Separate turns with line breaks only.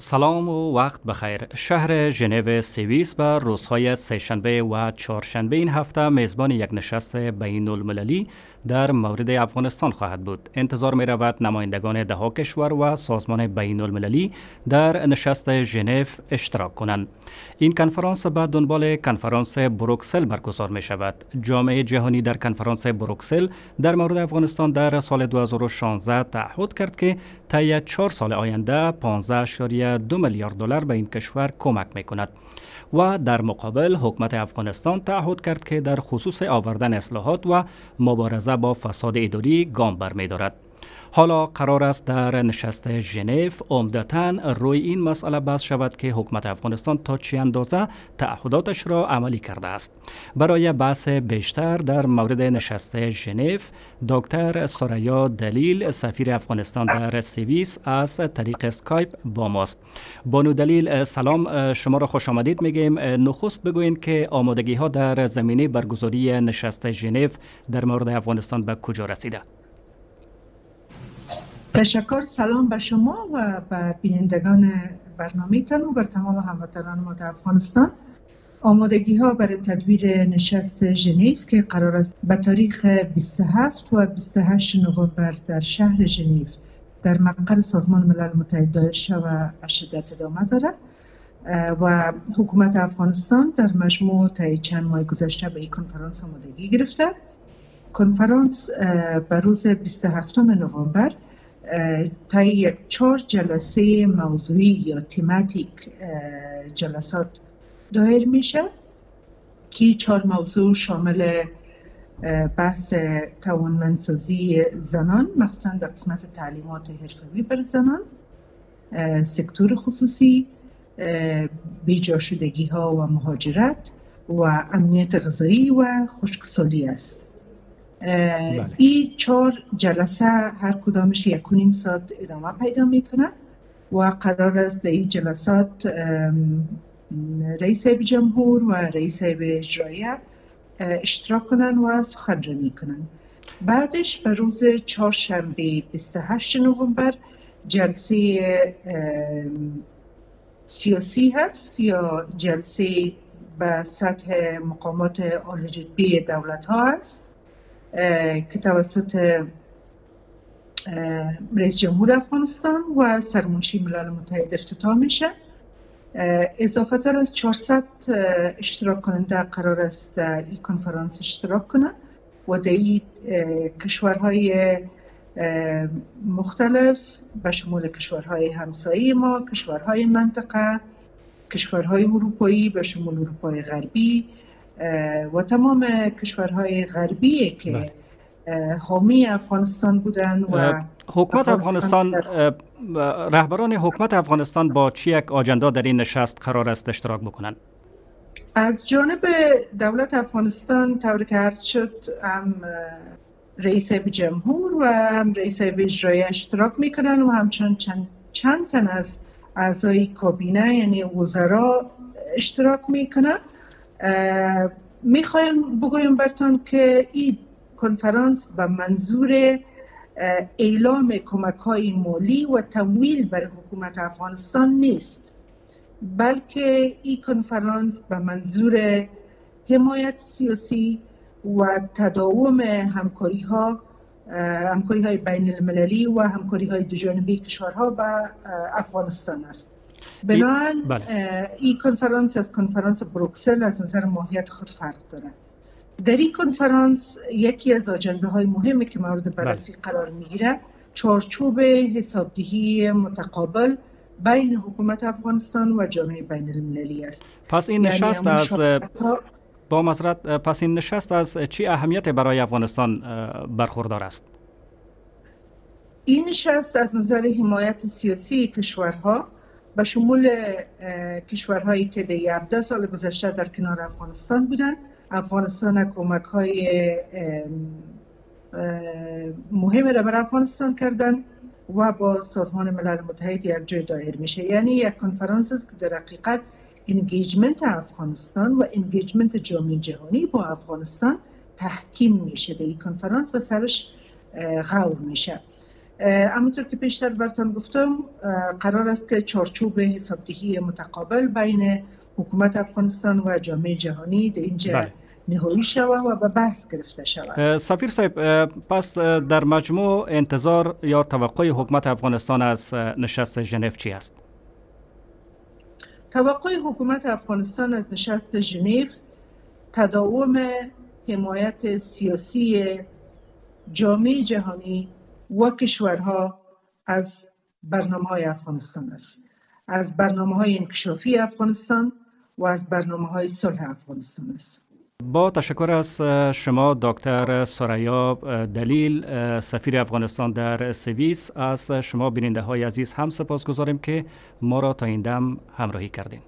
سلام و وقت بخیر. شهر ژنو سوئیس به روزهای سهشنبه و چهارشنبه این هفته میزبان یک نشست بین المللی در مورد افغانستان خواهد بود. انتظار می رود نمایندگان ده کشور و سازمان بین المللی در نشست ژنو اشتراک کنند. این کنفرانس به دنبال کنفرانس بروکسل برگزار می شود جامعه جهانی در کنفرانس بروکسل در مورد افغانستان در سال 2016 تعهد کرد که طی چهار سال آینده 15 دو میلیارد دلار به این کشور کمک می کند و در مقابل حکومت افغانستان تعهد کرد که در خصوص آوردن اصلاحات و مبارزه با فساد اداری گام برمیدارد. حالا قرار است در نشست ژنو عمدتا روی این مسئله بحث شود که حکومت افغانستان تا چه اندازه تعهداتش را عملی کرده است. برای بحث بیشتر در مورد نشست ژنو دکتر سریا دلیل سفیر افغانستان در سوئیس از طریق اسکایپ با ماست. بانو دلیل سلام شما را خوش آمدید. میگیم نخست بگوین که آمادگی ها در زمینه برگزاری نشست ژنو در مورد افغانستان به کجا رسیده؟
تشکر سلام به شما و به بینندگان برنامه تن و بر تمام هموطنان ما در افغانستان. آمادگی ها برای تدویر نشست ژنو که قرار است به تاریخ 27 و 28 نوامبر در شهر ژنو در مقر سازمان ملل متحد دایر شود و شدت ادامه دارد. و حکومت افغانستان در مجموع تا چند ماه گذشته به این کنفرانس آمادگی گرفته. کنفرانس به روز 27 نوامبر تا یک چهار جلسه موضوعی یا تیماتیک جلسات دایر میشه که چهار موضوع شامل بحث توانمندسازی زنان مخصوصا در قسمت تعلیمات حرفوی بر زنان سکتور خصوصی بیجا شدگی ها و مهاجرت و امنیت غذایی و خشکسالی است. بله. این چهار جلسه هر کدامش یک نیم ساعت ادامه پیدا می‌کنه و قرار است در این جلسات رئیس جمهور و رئیس اجرایه اشتراک کنن و سخنرانی کنن بعدش به روز چهارشنبه 28 نوامبر جلسه سیاسی هست یا جلسه به سطح مقامات عالی دولت ها است که توسط رئیس جمهور افغانستان و سرمنشی ملل متحد افتتاح میشه. اضافه تر از 400 اشتراک کننده قرار است در این کنفرانس اشتراک کنند و در کشورهای مختلف به شمول کشورهای همسایه ما کشورهای منطقه کشورهای اروپایی به شمول اروپای غربی و تمام کشورهای غربی که بله. حامی افغانستان بودن و
حکومت افغانستان رهبران حکومت افغانستان با چی یک آجندا در این نشست قرار است اشتراک بکنند
از جانب دولت افغانستان طور که عرض شد هم رئیس جمهور و هم رئیس اجرایی اشتراک می‌کنن و همچنان چند, چند تن از اعضای کابینه یعنی وزرا اشتراک می‌کنن می‌خوایم بگویم برتان که این کنفرانس به منظور اعلام کمک های مالی و تمویل برای حکومت افغانستان نیست بلکه این کنفرانس به منظور حمایت سیاسی و تداوم همکاری ها همکاری های بین المللی و همکاری های دو جانبی کشورها به افغانستان است. بنابراین بله. این کنفرانس از کنفرانس بروکسل از نظر ماهیت خود فرق دارد در این کنفرانس یکی از آجنده های مهمی که مورد بررسی بله. قرار می‌گیره چارچوب حسابدهی متقابل بین حکومت افغانستان و جامعه بین المللی است
پس این یعنی نشست از با مصرت پس این نشست از چی اهمیت برای افغانستان برخوردار است
این نشست از نظر حمایت سیاسی کشورها به شمول کشورهایی که در 17 سال گذشته در کنار افغانستان بودند افغانستان کمک های مهم را بر افغانستان کردن و با سازمان ملل متحد یک جای دایر میشه. یعنی یک کنفرانس است که در حقیقت engagement افغانستان و engagement جامعه جهانی با افغانستان تحکیم میشه. به این کنفرانس و سرش غور میشه. همونطور که پیشتر برتان گفتم قرار است که چارچوب حسابدهی متقابل بین حکومت افغانستان و جامعه جهانی در اینجا بله. نهایی شود و به بحث گرفته شود
سفیر صاحب پس در مجموع انتظار یا توقع حکومت افغانستان از نشست ژنو چی است؟
توقع حکومت افغانستان از نشست ژنو تداوم حمایت سیاسی جامعه جهانی و کشورها از برنامه های افغانستان است. از برنامه های انکشافی افغانستان و از برنامه های صلح افغانستان است.
با تشکر از شما دکتر سریا دلیل سفیر افغانستان در سوئیس. از شما بیننده های عزیز هم سپاس گذاریم که ما را تا این دم همراهی کردیم